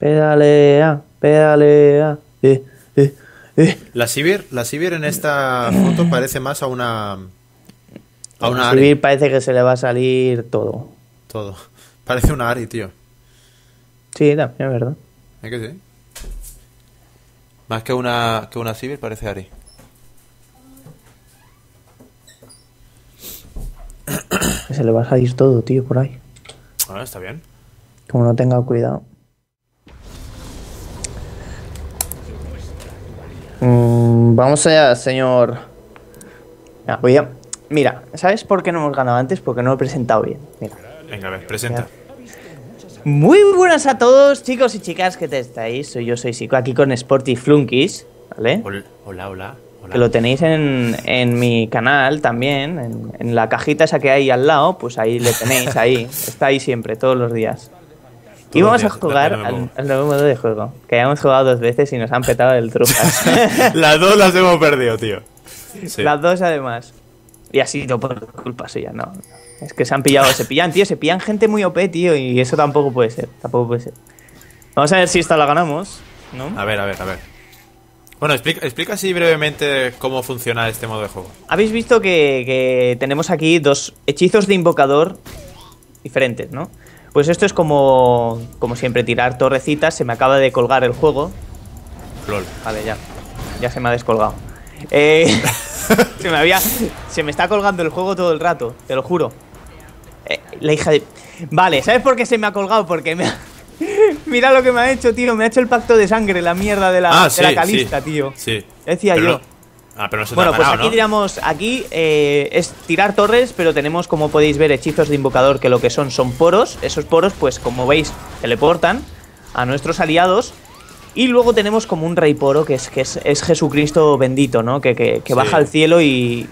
Pedalea, pedalea. Eh, eh, eh. La Sibir, la Sibir en esta foto parece más a una. A una A Ari. Sibir parece que se le va a salir todo. Todo. Parece una Ari, tío. Sí, también es verdad. ¿Es que sí? Más que una, que una Sibir parece Ari. Se le va a salir todo, tío, por ahí. Ah, está bien. Como no tenga cuidado. Mm, vamos allá, señor. Mira, voy a- Mira, ¿sabes por qué no hemos ganado antes? Porque no lo he presentado bien. Mira. Venga, a ver, presenta. Muy buenas a todos, chicos y chicas, ¿qué tal estáis? Soy yo, soy Sico, aquí con Sporty Flunkies, ¿vale? Hola, hola, hola. hola. Que lo tenéis en, en mi canal también, en, en la cajita esa que hay al lado, pues ahí le tenéis, ahí. Está ahí siempre, todos los días. Y vamos a jugar al, nuevo. al nuevo modo de juego, que ya hemos jugado dos veces y nos han petado el trucas. las dos las hemos perdido, tío. Sí. Las dos además. Y ha sido por culpa suya, no. Es que se han pillado, se pillan, tío, se pillan gente muy OP, tío, y eso tampoco puede ser, tampoco puede ser. Vamos a ver si esta la ganamos, ¿no? A ver, a ver, a ver. Bueno, explica, explica así brevemente cómo funciona este modo de juego. Habéis visto que, que tenemos aquí dos hechizos de invocador diferentes, ¿no? Pues esto es como, como siempre, tirar torrecitas. Se me acaba de colgar el juego. LOL. Vale, ya. Ya se me ha descolgado. Eh, se me había. Se me está colgando el juego todo el rato, te lo juro. Eh, la hija de. Vale, ¿sabes por qué se me ha colgado? Porque me ha- Mira lo que me ha hecho, tío. Me ha hecho el pacto de sangre, la mierda de la, ah, de sí, la calista, sí, tío. Sí. Decía Pero yo. no- Ah, pero no se Bueno, pues aquí ¿no? tiramos, aquí eh, es tirar torres, pero tenemos, como podéis ver, hechizos de invocador que lo que son son poros. Esos poros, pues como veis, teleportan a nuestros aliados. Y luego tenemos como un rey poro, que es, que es, es Jesucristo bendito, ¿no? Que, que- que Sí. baja al cielo y...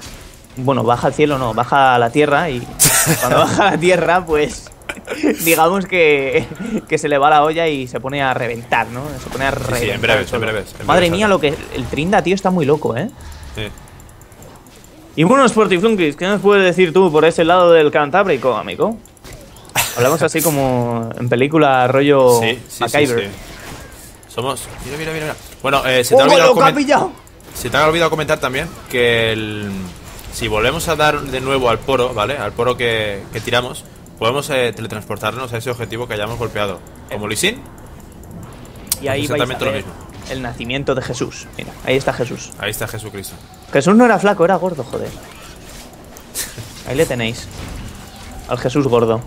Bueno, baja al cielo, no, baja a la tierra y cuando baja a la tierra, pues digamos que, que se le va la olla y se pone a reventar, ¿no? Se pone a sí, reventar. en breves, en breves, en Madre breves mía, sale. lo que... El Trinda, tío, está muy loco, ¿eh? Sí. Y bueno, Sportiflunkis, ¿qué nos puedes decir tú por ese lado del Cantábrico, amigo? Hablamos así como en película rollo Sí, sí, sí, MacGyver. sí. Somos. Mira, mira, mira. mira. Bueno, eh, se, te ha ¡Oh, olvidado ha se te ha olvidado comentar también que el... si volvemos a dar de nuevo al poro, ¿vale? Al poro que, que tiramos, podemos eh, teletransportarnos a ese objetivo que hayamos golpeado. Como Lisin, Y ahí vais a exactamente lo ver mismo. El nacimiento de Jesús. Mira, ahí está Jesús. ahí está Jesucristo. Jesús no era flaco, era gordo, joder. Ahí le tenéis. Al Jesús gordo.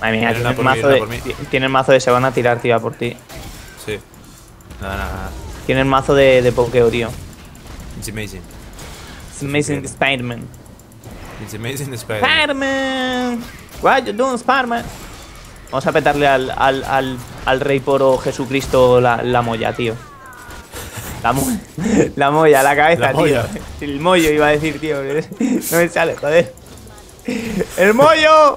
Madre mía, tienen mí, mazo, de, mí. ti- tienen mazo de se van a tirar, tío, a por ti. Sí. Nada, nada, nada. Tienen mazo de, de pokeo, tío. It's amazing. It's amazing Spider-Man. It's amazing Spider. Spider-Man. What you doing, Spider-Man? Vamos a petarle al, al, al, al rey poro Jesucristo la, la molla, tío. La, mo- la molla, la cabeza, La tío. molla. El mollo iba a decir, tío. No me sale, joder. ¡El mollo!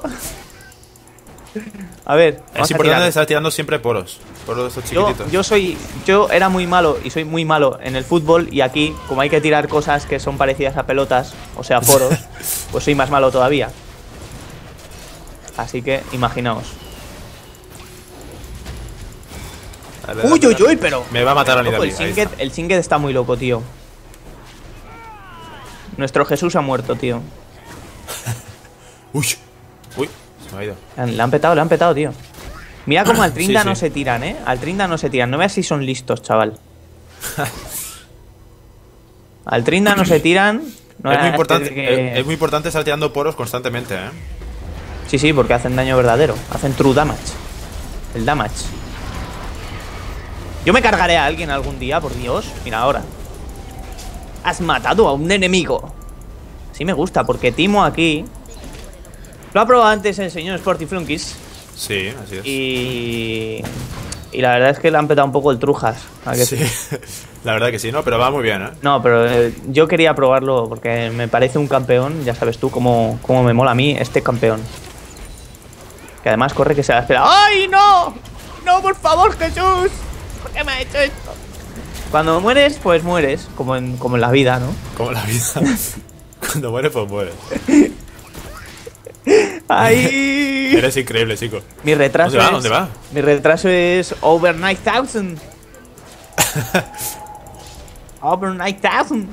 A ver, vamos Es importante estar tirando siempre poros. Poros de estos Yo, chiquititos. yo soy. Yo era muy malo y soy muy malo en el fútbol. Y aquí, como hay que tirar cosas que son parecidas a pelotas, o sea, poros, pues soy más malo todavía. Así que, imaginaos. Dale, dale, Uy, uy, dale. uy, pero. Me va a matar a Ojo, Nidalee. el Singed, está. el Singed está muy loco, tío. Nuestro Jesús ha muerto, tío. Uy. Uy, se me ha ido. Le han petado, le han petado, tío. Mira cómo al Trinda Sí, sí. no se tiran, ¿eh? Al Trinda no se tiran. No veas si son listos, chaval. al Trinda no se tiran. No es, muy importante, que- es, es muy importante estar tirando poros constantemente, ¿eh? Sí, sí, porque hacen daño verdadero. Hacen true damage. El damage. Yo me cargaré a alguien algún día, por Dios. Mira ahora. Has matado a un enemigo. Sí me gusta, porque Timo aquí... Lo ha probado antes el señor Sporty Flunkis. Sí, así es. Y... Y la verdad es que le han petado un poco el trujas. ¿a que Sí, sí? la verdad que sí, ¿no? Pero va muy bien, ¿eh? No, pero eh, yo quería probarlo porque me parece un campeón. Ya sabes tú cómo, cómo me mola a mí este campeón. Que además corre que se la espera. ¡Ay, no! ¡No, por favor, Jesús! ¿Por qué me ha hecho esto? Cuando mueres, pues mueres, como en, como en la vida, ¿no? Como la vida. Cuando muere, pues muere. ¡Ay! Eres increíble, chico. Mi retraso ¿Dónde va? es... ¿Dónde va? Mi retraso es over 9000. over 9000.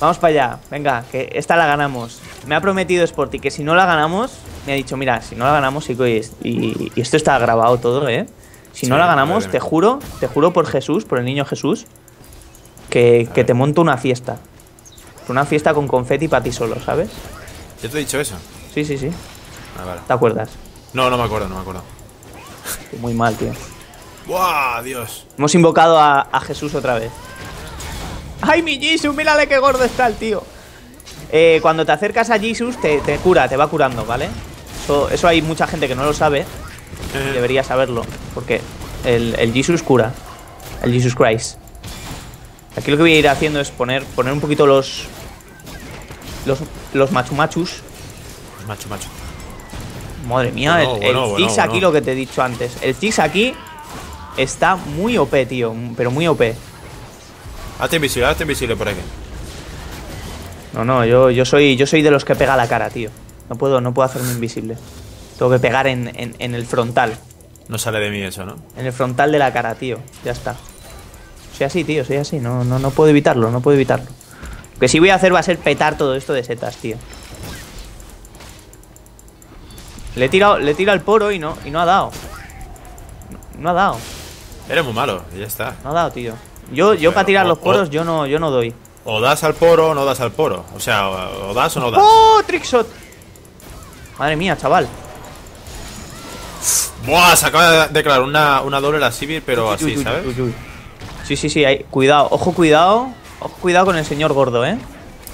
Vamos para allá. Venga, que esta la ganamos. Me ha prometido Sporty que si no la ganamos, me ha dicho, mira, si no la ganamos, chico, y, y- y esto está grabado todo, ¿eh? Si no la ganamos, te juro, te juro por Jesús, por el niño Jesús, que, que te monto una fiesta. Una fiesta con confeti para ti solo, ¿sabes? ¿Yo te he dicho eso? Sí, sí, sí. Ah, vale. ¿Te acuerdas? No, no me acuerdo, no me acuerdo. Muy mal, tío. ¡Buah, Dios! Hemos invocado a, a Jesús otra vez. ¡Ay, mi Jesus! Mírale qué gordo está el tío. Eh, cuando te acercas a Jesus, te, te cura, te va curando, ¿vale? Eso, eso hay mucha gente que no lo sabe. Y Debería saberlo. Porque el, el Jesus cura. El Jesus Christ. Aquí lo que voy a ir haciendo es poner, poner un poquito los. Los, los machumachus. Macho, macho. Madre mía, Bueno, el, bueno, el bueno, aquí lo que te he dicho antes. El Ziggs aquí está muy OP, tío. Pero muy OP. Hazte invisible, hazte invisible por aquí. No, no, yo, yo soy yo soy de los que pega la cara, tío. No puedo, no puedo hacerme invisible. Tengo que pegar en, en- en el frontal. No sale de mí eso, ¿no? En el frontal de la cara, tío. Ya está. Soy así, tío, soy así. No, no, no puedo evitarlo, no puedo evitarlo. Lo que sí voy a hacer va a ser petar todo esto de setas, tío. Le he tirado, le he tirado el poro y no, y no ha dado. No, no ha dado. Eres muy malo, y ya está. No ha dado, tío. Yo, yo Pero, para tirar o- los poros, o- yo no, yo no doy. O das al poro o no das al poro. O sea, o, o das o no das. ¡Oh! Trickshot. Madre mía, chaval. ¡Buah! Se acaba de declarar una, una doble la civil, pero Uy, así, uy, ¿sabes? uy, uy. Sí, sí, sí, hay, cuidado, ojo, cuidado. Ojo, cuidado con el señor gordo, eh.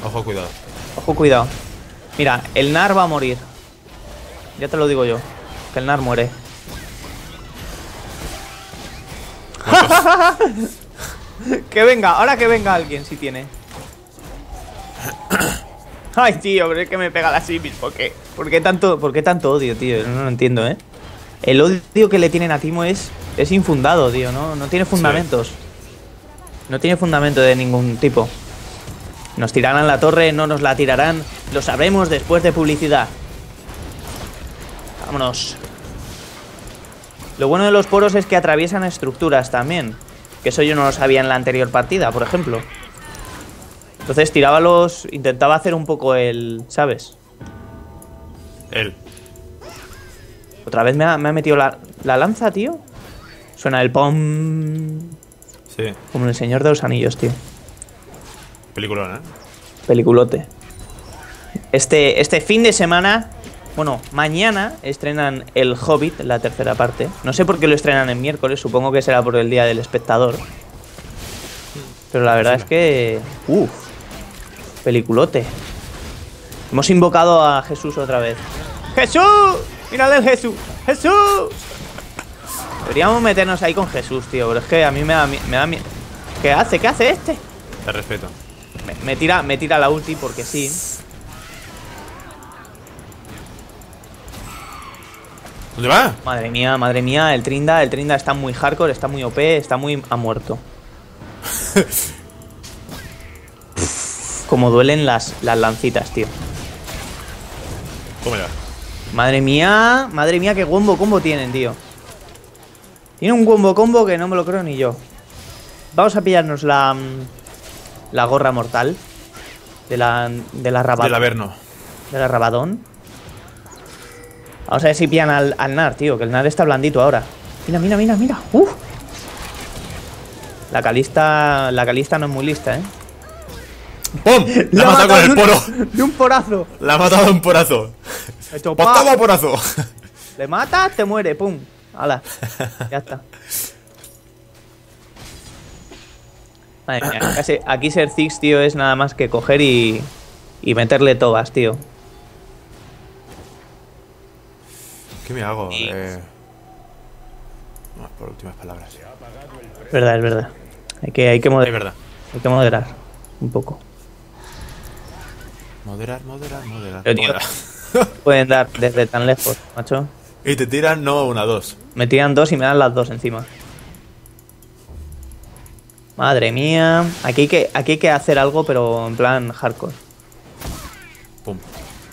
Ojo, cuidado. Ojo, cuidado. Mira, el Nar va a morir. Ya te lo digo yo. Que el Nar muere. que venga, ahora que venga alguien si tiene. Ay, tío, pero es que me pega la simil. ¿Por qué? ¿Por qué tanto, por qué tanto odio, tío? No lo entiendo, ¿eh? El odio que le tienen a Timo es, es infundado, tío. No, no tiene fundamentos. No tiene fundamento de ningún tipo. Nos tirarán la torre, no nos la tirarán. Lo sabremos después de publicidad. Vámonos. Lo bueno de los poros es que atraviesan estructuras también. Que eso yo no lo sabía en la anterior partida, por ejemplo. Entonces tiraba los... Intentaba hacer un poco el... ¿Sabes? Él. Otra vez me ha, me ha metido la, la lanza, tío. Suena el pom... Sí. Como en el Señor de los Anillos, tío. Peliculón, ¿eh? Peliculote. Este, este fin de semana, bueno, mañana estrenan El Hobbit, la tercera parte. No sé por qué lo estrenan en miércoles, supongo que será por el Día del Espectador. Pero la verdad es que... Uff, peliculote. Hemos invocado a Jesús otra vez. ¡Jesús! ¡Mírale el Jesús! ¡Jesús! Deberíamos meternos ahí con Jesús, tío, pero es que a mí me da, me da miedo. ¿Qué hace? ¿Qué hace este? Te respeto. Me, me tira, me tira la ulti porque sí. ¿Dónde va? Madre mía, madre mía, el Trinda, el Trinda está muy hardcore, está muy OP, está muy a muerto. Como duelen las, las lancitas, tío. ¿Cómo ya? Madre mía, madre mía, qué combo combo tienen, tío. Tiene un combo combo que no me lo creo ni yo. Vamos a pillarnos la mm, la gorra mortal de la de la raba- Del Averno. de la Rabadón. Vamos a ver si pillan al, al Nar, tío, que el Nar está blandito ahora. Mira, mira, mira, mira. ¡Uf! La Calista. La Calista no es muy lista, ¿eh? ¡Pum! La ha matado con el poro. De un porazo. La ha matado de un porazo. Toma porazo. Le mata, te muere, pum. Hala. Ya está. Madre mía, casi- aquí ser Ziggs, tío, es nada más que coger y. y meterle tobas, tío. ¿Qué me hago? Sí. Eh... no, por últimas palabras. Es verdad, es verdad. Hay que, hay que Es moderar. verdad. Hay que moderar. Un poco. Moderar, moderar, moderar. Pero, tío, moderar. Pueden dar desde tan lejos, macho. Y te tiran no una, dos. Me tiran dos y me dan las dos encima. Madre mía. Aquí hay que, aquí hay que hacer algo, pero en plan hardcore. Pum.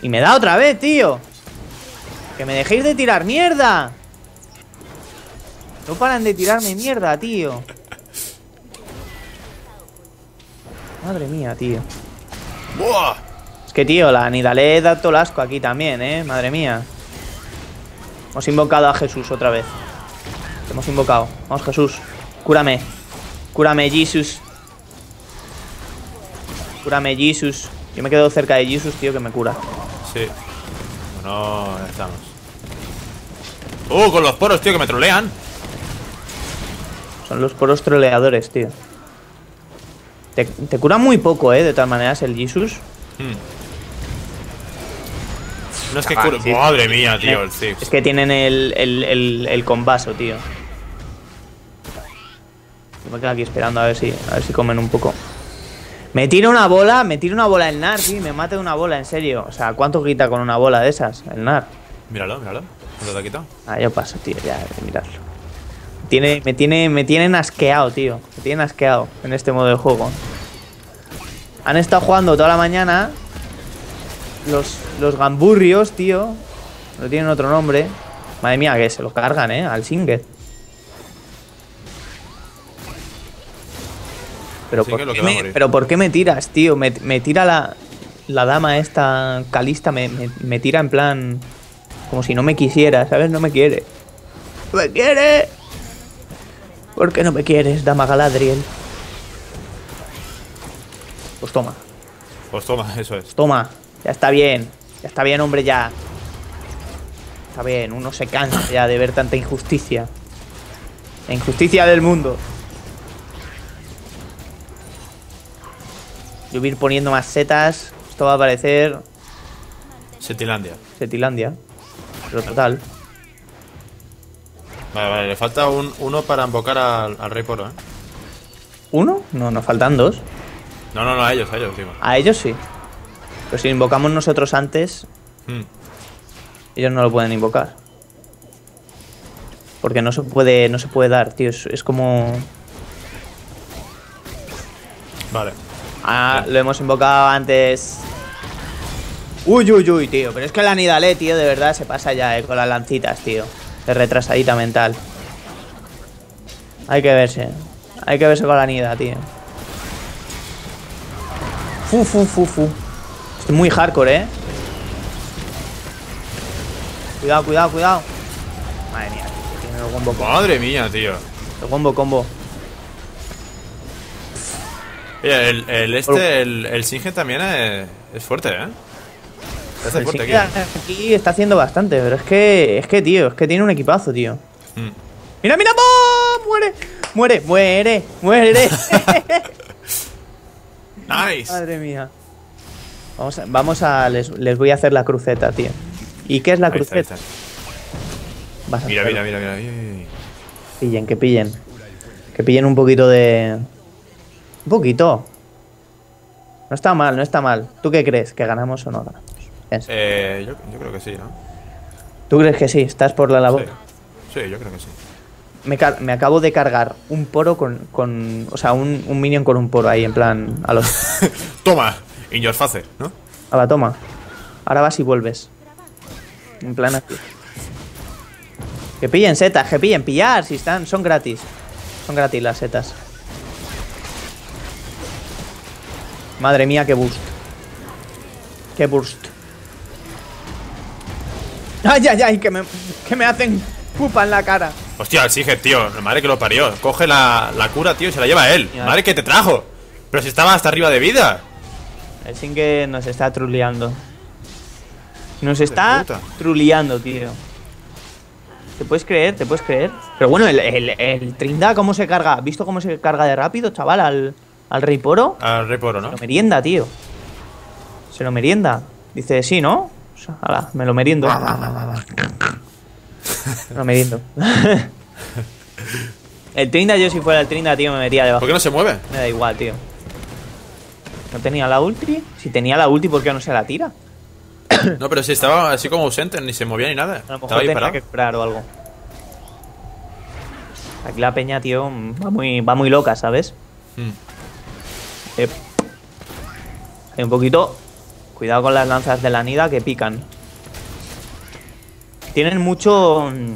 Y me da otra vez, tío. Que me dejéis de tirar mierda. No paran de tirarme mierda, tío. Madre mía, tío. ¡Buah! Es que, tío, la Nidalé da todo el asco aquí también, ¿eh? Madre mía. Hemos invocado a Jesús otra vez. Te hemos invocado. Vamos, Jesús. Cúrame. Cúrame, Jesús. Cúrame, Jesús. Yo me quedo cerca de Jesús, tío, que me cura. Sí. Bueno, ya estamos. ¡Uh, con los poros, tío, que me trolean! Son los poros troleadores, tío. Te, te cura muy poco, ¿eh? De todas maneras, el Jesus. Hmm. No es que cure- sí. Madre mía, tío, el Six. Es que tienen el, el, el, el convaso, tío. Me quedo aquí esperando a ver si, a ver si comen un poco. Me tira una bola, me tira una bola el NAR, tío, me mata de una bola, en serio. O sea, ¿cuánto quita con una bola de esas, el NAR? Míralo, míralo. ¿No te ha quitado? Ah, yo paso, tío, ya, miradlo. Tiene, me, tiene, me tienen asqueado, tío. Me tienen asqueado en este modo de juego. Han estado jugando toda la mañana. Los, los gamburrios, tío. No tienen otro nombre. Madre mía, que se lo cargan, eh, al Singet. Pero, Sí, ¿por qué me, pero ¿por qué me tiras, tío? Me, me tira la, la dama esta calista, me, me, me tira en plan... Como si no me quisiera, ¿sabes? No me quiere. ¡No me quiere! ¿Por qué no me quieres, dama Galadriel? Pues toma, Pues toma, eso es. toma. Ya está bien. Ya está bien, hombre, ya. Está bien, uno se cansa ya de ver tanta injusticia. La injusticia del mundo. Yo voy a ir poniendo más setas. Esto va a parecer Setilandia. Setilandia. Pero total. Vale, vale, le falta un, uno para invocar al, al Rey Poro, ¿eh? ¿Uno? No, nos faltan dos. No, no, no, a ellos, a ellos, digo. A ellos sí. Pero si invocamos nosotros antes, Hmm. ellos no lo pueden invocar. Porque no se puede, no se puede dar, tío. Es, es como. Vale. Ah, lo hemos invocado antes. Uy, uy, uy, tío. Pero es que la Nidalé, tío, de verdad se pasa ya, eh, con las lancitas, tío. De retrasadita mental. Hay que verse. Hay que verse con la Nida, tío. Fu, fu, fu, fu. Estoy muy hardcore, eh. Cuidado, cuidado, cuidado. Madre mía, tiene el combo, Madre mía, tío. el combo, combo. Oye, el, el este, el, el Singen también es, es fuerte, ¿eh? Hace fuerte aquí. aquí está haciendo bastante, pero es que, es que, tío, es que tiene un equipazo, tío. Hmm. Mira, mira, ¡oh! muere, muere, muere, muere. Nice. Madre mía. Vamos a, vamos a les, les voy a hacer la cruceta, tío. ¿Y qué es la Ahí cruceta? está. Vas a Mira, mira, mira, mira. Ay. Pillen, que pillen. Que pillen un poquito de. Un poquito. No está mal, no está mal. ¿Tú qué crees? ¿Que ganamos o no ganamos? Piensa. Eh, yo, yo creo que sí, ¿no? ¿Tú crees que sí? ¿Estás por la labor? Sí. Sí, yo creo que sí. Me, me acabo de cargar un poro con. con o sea, un, un minion con un poro ahí, en plan. A los. Toma, in your face, ¿no? A la toma. Ahora vas y vuelves. En plan así. Que pillen setas, que pillen, pillar, si están, son gratis. Son gratis las setas. Madre mía, qué boost. Qué burst. Ay, ay, ay, que me, que me hacen pupa en la cara. Hostia, el Sige, tío, madre que lo parió. Coge la, la cura, tío, y se la lleva él. Madre que te trajo. Pero si estaba hasta arriba de vida. El sin que nos está truleando. Nos está truleando, tío. ¿Te puedes creer? ¿Te puedes creer? Pero bueno, el, el, el Trinda, ¿cómo se carga? ¿Has visto cómo se carga de rápido, chaval, al, al Rey Poro? Al Rey Poro, Se ¿no? lo merienda, tío. Se lo merienda. Dice, sí, ¿no? O sea, ala, me lo meriendo. Me lo meriendo. el Trinda, yo si fuera el Trinda, tío, me metía debajo. ¿Por qué no se mueve? Me da igual, tío. ¿No tenía la ulti? Si tenía la ulti, ¿por qué no se la tira? No, pero si estaba así como ausente, ni se movía ni nada. A lo mejor tenía que curar o algo. Aquí la peña, tío, va muy, va muy loca, ¿sabes? Mm. Eh, Hay un poquito. Cuidado con las lanzas de la nida que pican. Tienen mucho... mm,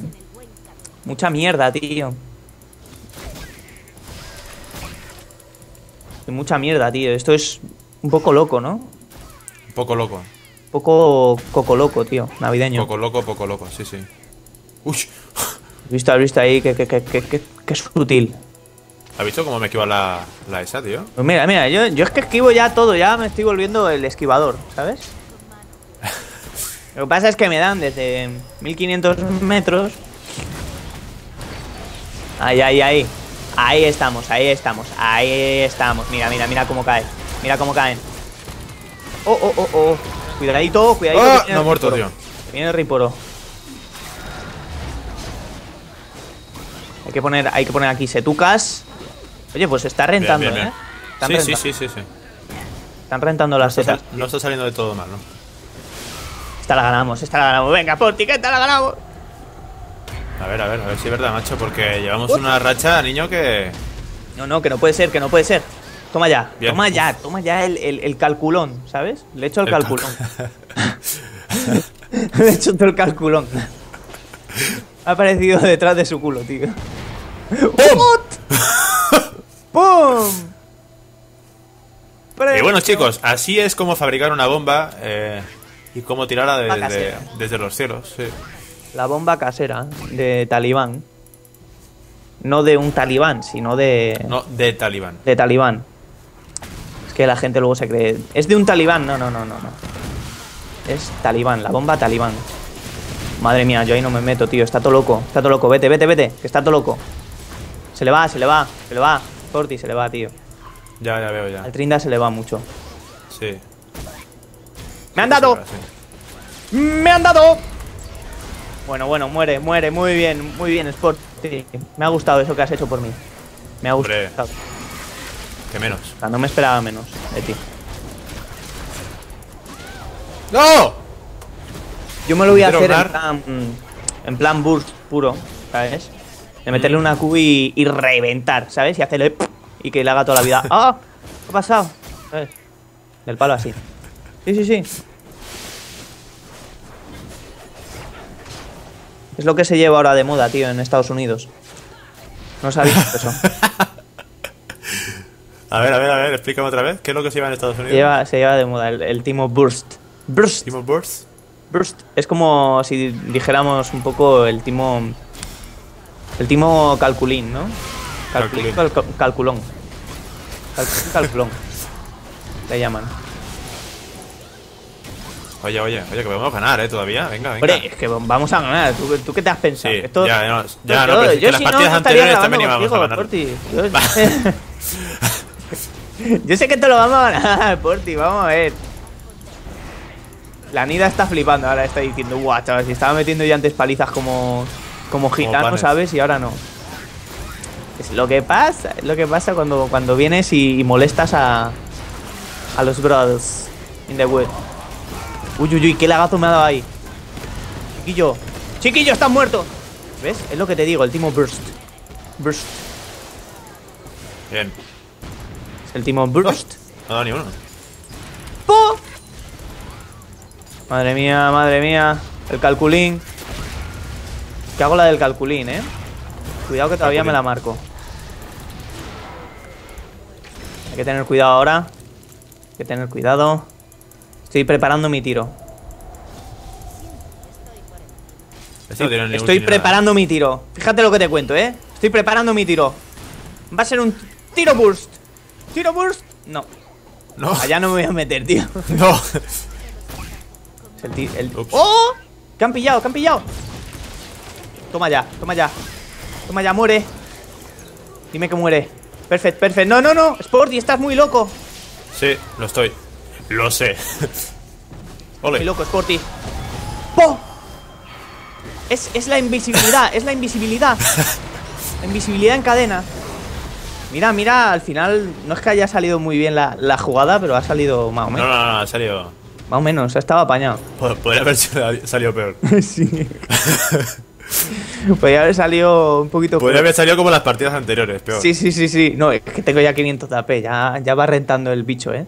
Mucha mierda, tío. Mucha mierda, tío. Esto es un poco loco, ¿no? Un Un poco loco. poco coco loco, tío. Navideño. Poco loco, poco loco, sí, sí. Uy, ¿Has visto, has visto ahí que, que, que, que, que- que sutil? ¿has visto cómo me esquiva la, la esa, tío? Pues mira, mira, yo, yo es que esquivo ya todo, ya me estoy volviendo el esquivador, ¿sabes? Lo que pasa es que me dan desde 1500 metros. Ahí, ahí, ahí. Ahí estamos, ahí estamos, ahí estamos. Mira, mira, mira cómo cae. Mira cómo caen. Oh, oh, oh, oh. Cuidadito, cuidadito. ¡Ah! No ha muerto, tío. Viene el riporo. Hay que poner, hay que poner aquí setucas. Oye, pues está rentando, Bien, bien, ¿eh? Están, Sí, sí, sí, sí, sí. están rentando las setas. no está saliendo de todo mal, ¿no? Esta la ganamos, esta la ganamos. Venga, Porti, que esta la ganamos. A ver, a ver, a ver si es verdad, macho, porque llevamos una racha, niño, que... No, no, que no puede ser, que no puede ser. Toma ya, Bien. toma ya, toma ya el, el- el calculón, ¿sabes? Le he hecho el, El calculón. Le he hecho todo el calculón. Ha aparecido detrás de su culo, tío. ¡What! ¡Pum! Y bueno, chicos, así es como fabricar una bomba eh, y cómo tirarla desde los cielos. sí. La bomba casera de talibán. No de un talibán, sino de. No, de talibán. De talibán. Es que la gente luego se cree. Es de un talibán. No, no, no, no, no. Es talibán, la bomba talibán. Madre mía, yo ahí no me meto, tío. Está todo loco. Está todo loco. Vete, vete, vete. Que está todo loco. Se le va, se le va, se le va. Forti se le va, tío. Ya, ya veo, ya. Al Trinda se le va mucho. Sí. ¡Me han dado! Sí. ¡Me han dado! Bueno, bueno, muere, muere. Muy bien, muy bien, Sporty. Me ha gustado eso que has hecho por mí. Me ha Hombre. gustado. Que menos. O sea, no me esperaba menos de ti. ¡No! Yo me lo voy a hacer en plan, mm, en plan burst puro, ¿sabes? De meterle una Q y, y reventar, ¿sabes? Y hacerle y que le haga toda la vida. ¡Ah! ¿Qué ha pasado? ¿Sabes? Del palo así. Sí, sí, sí. Es lo que se lleva ahora de moda, tío, en Estados Unidos. No sabéis eso. A ver, a ver, a ver, explícame otra vez. ¿Qué es lo que se lleva en Estados Se Unidos? lleva, se lleva de moda el, el timo burst. Burst. Timo Burst. Burst es como si dijéramos un poco el timo. El timo calculín, ¿no? Calculín, Calculín. cal- calculón. Calculín, calculón. Le llaman. Oye, oye, oye, que podemos ganar, ¿eh? Todavía. Venga, venga. Hombre, es que vamos a ganar. ¿Tú, tú qué te has pensado? Sí, Esto- ya, no, ya, no, pero es que yo las si partidas no anteriores también íbamos a ganar. Porti. Yo, yo sé que te lo vamos a ganar, Porti. Vamos a ver. La Nida está flipando ahora, está diciendo, guau, chaval, si estaba metiendo ya antes palizas como, como gitano. ¿sabes? Y ahora no. Es lo que pasa, es lo que pasa cuando, cuando vienes y, y molestas a, a los brothers in the wood. Uy, uy, uy, qué lagazo me ha dado ahí. Chiquillo, chiquillo, estás muerto. ¿Ves? Es lo que te digo, el timo burst. Burst. Bien. Es el timo burst. No ha dado ni uno. ¡Po! Madre mía, madre mía. El calculín. ¿Qué hago la del calculín, eh? Cuidado que todavía Calculín. me la marco. Hay que tener cuidado ahora. Hay que tener cuidado. Estoy preparando mi tiro. Esto no Estoy nada. preparando mi tiro. Fíjate lo que te cuento, ¿eh? Estoy preparando mi tiro. Va a ser un tiro burst. ¿Tiro burst? No. No, Allá no me voy a meter, tío. no. Es el el-. ¡Oh! ¡Que han pillado! ¡Que han pillado! Toma ya, toma ya. Toma ya, muere. Dime que muere. Perfecto, perfecto. No, no, no. Sporty, estás muy loco. Sí, lo estoy. Lo sé. Ole. loco, Sporty. ¡Po! Es, es la invisibilidad, es la invisibilidad. La invisibilidad en cadena. Mira, mira, al final no es que haya salido muy bien la, la jugada, pero ha salido más o No, menos. no, no, ha salido. Más o menos, ha estado apañado. po- Podría haber salido peor. sí. Podría haber salido un poquito Podría peor. haber salido como las partidas anteriores, peor. Sí, sí, sí, sí. No, es que tengo ya 500 de AP. Ya, ya va rentando el bicho, ¿eh?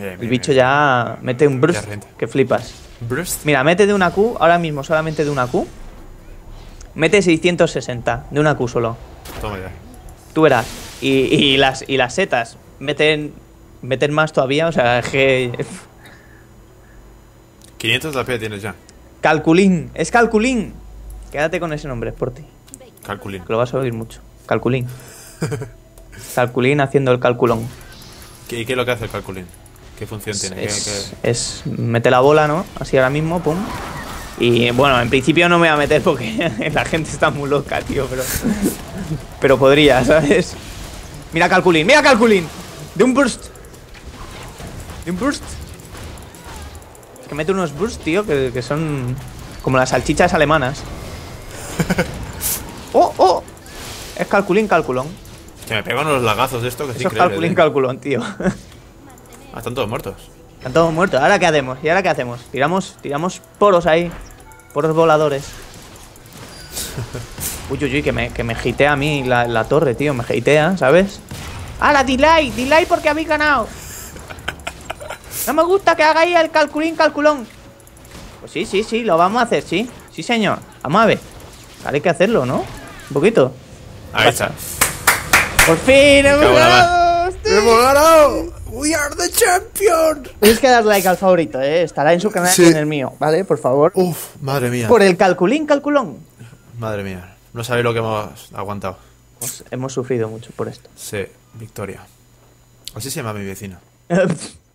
Bien, El bicho bien. ya mete un burst que flipas. Burst. Mira, mete de una Q, ahora mismo solamente de una Q. Mete 660 de una Q solo. Toma ya. Tú verás. Y, y las, y las setas meten, meten más todavía, o sea, es que... 500 de AP tienes ya. Calculín, es Calculín. Quédate con ese nombre, por ti, Calculín. que lo vas a oír mucho. Calculín. Calculín haciendo el calculón. ¿Qué- ¿Y qué es lo que hace el calculín? ¿Qué función tiene? ¿Qué- Es, qué- es mete la bola, ¿no? Así ahora mismo, pum. Y bueno, en principio no me voy a meter porque la gente está muy loca, tío, pero. Pero podría, ¿sabes? Mira Calculín, mira Calculín. De un burst. De un burst. Es que mete unos bursts, tío, que, que son como las salchichas alemanas. ¡Oh, oh! Es Calculín, Calculón. Que me pegan unos lagazos de esto que es Eso es. Calculín. Calculón, tío. Ah, están todos muertos. Están todos muertos. ¿Ahora qué hacemos? ¿Y ahora qué hacemos? Tiramos, tiramos poros ahí. Poros voladores. Uy, uy, uy, que me, que me gitea a mí la, la torre, tío. Me gitea, ¿sabes? ¡Ahora, delay! ¡Delay porque habéis ganado! No me gusta que hagáis el calculín, calculón. Pues sí, sí, sí, lo vamos a hacer, sí. Sí, señor. Vamos a ver. Ahora hay que hacerlo, ¿no? Un poquito. Ahí está. ¡Por fin! ¡Hemos ganado! ¡Hemos ganado! ¡We are the champion! Tienes que dar like al favorito, ¿eh? Estará en su canal Sí. y en el mío, ¿vale? Por favor. Uf, madre mía. Por el calculín, calculón. Madre mía. No sabéis lo que hemos aguantado. Hemos, hemos sufrido mucho por esto. Sí, victoria. Así se llama mi vecino.